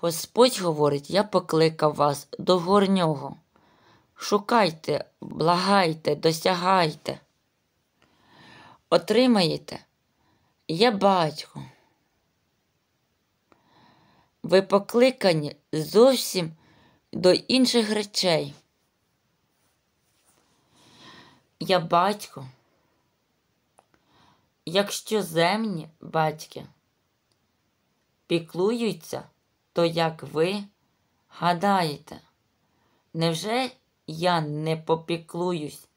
Господь говорить, я покликав вас до горнього. Шукайте, благайте, досягайте. Отримаєте, я батько. Ви покликані зовсім до інших речей. Я батько. Якщо земні батьки піклуються, то як ви гадаєте, невже я не попіклуюсь?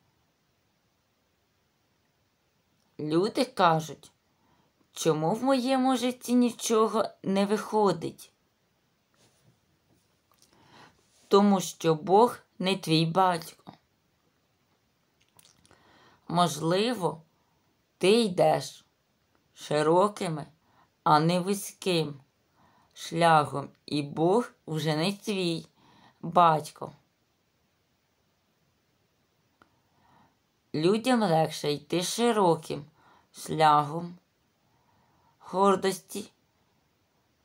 Люди кажуть, чому в моєму житті нічого не виходить? Тому що Бог не твій батько. Можливо, ти йдеш широкими, а не вузьким шляхом, і Бог вже не твій батько. Людям легше йти широким шляхом гордості,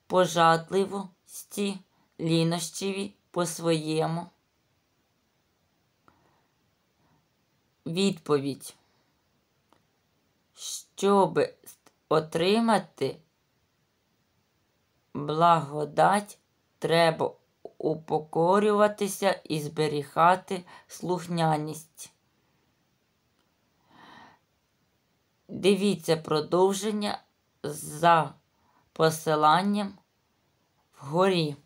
пожадливості, лінощеві по своєму. Відповідь. Щоб отримати благодать, треба упокорюватися і зберігати слухняність. Дивіться продовження за посиланням вгорі.